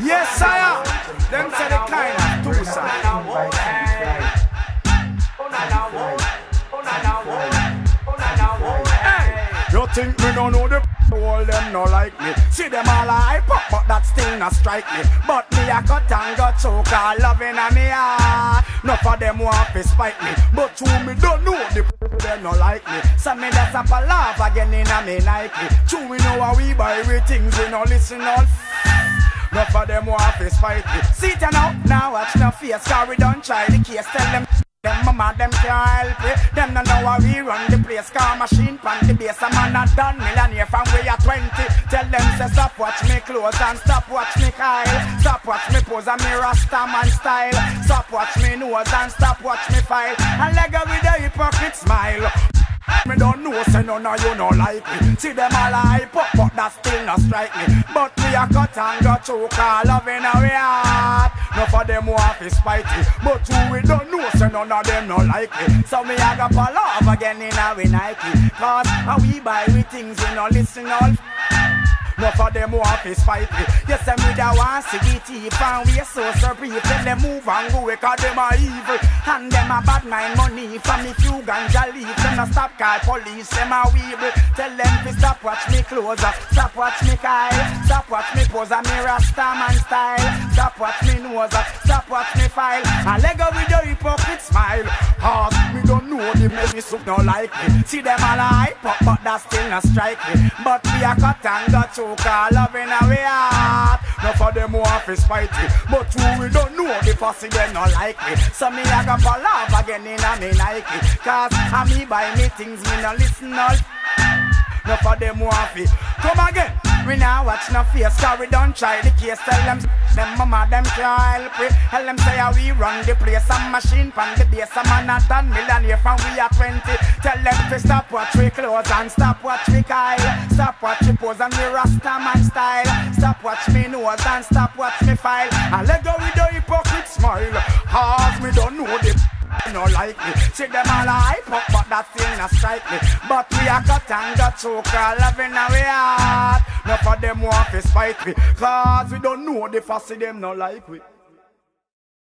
Yes, sire. Them say the kind of two side. Hey, you think me no know the all them no like me. See them all hype up but that still not strike me. But me a cut and got choke all loving a me heart. Enough of them want to spite me. But to me don't know the them no like me? So me that's a laugh again in a me Nike. True we know how we buy we things we no listen all Enough of them want to spite me See it now, now watch no face we don't try the case Tell them them mama, them can't help it. Them no know how we run the place. Car machine pan the base. A man a done millionaire from we are 20. Tell them say stop watch me close and stop watch me Kyle. Stop watch me pose me Rasta man style. Stop watch me nose and stop watch me file. And leg with a hypocrite smile. Me don't know, say none of you no like me. See them all hype up, but that still not strike me. But me a cut and go choke all loving a we heart. No for them want to spite me, but you we don't know, say none of them no like me. So me a go fall off again in a we Nike. Cause we buy we things, we no listen all. No for them want to fight me. Yes, them with a one teeth and we so so brief. Then them move and go cause them are evil. And them a bad mind money from me few ganja leaf. Them a stop call police, them a weeble. Tell them to stop watch me closer, stop watch me Kyle, stop watch me pose a me Rasta man style. Stop watch me nose, stop watch me file. And let go with your hypocrite smile. Cause me don't know the me soup no like me. See them all hype up, still not strike me. But we a cut and got choke all loving a we heart. No for them want to spite me, but you we don't know the fussy them not like me. So me a go fall off again in a me Nike. Cause a me buy me things, me no listen all. No for them want to come again. We now watch no cause we don't try the case. Tell them, them mama, them can't help it. Tell them say how we run the place. a machine pan the base. Some man a done millionaire from we are 20. Tell them to stop watch we clothes and stop watch we Kyle. Stop watch we pose and we Rasta man style. Stop watch me nose and stop watch me file. And let go with the hypocrite smile. Cause me don't know the no like me. See them all hype up, but that thing not strike me. But we are cut and got choke, loving our heart. No for them want to spite me, cause we don't know the fussy them no like we.